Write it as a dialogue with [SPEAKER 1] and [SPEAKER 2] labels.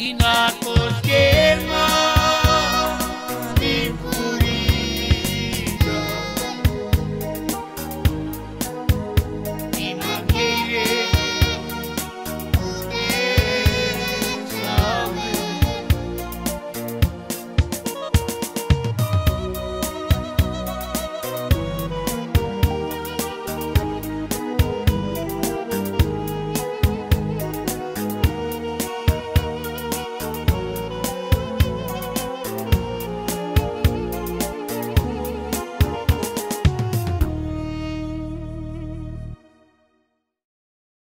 [SPEAKER 1] inako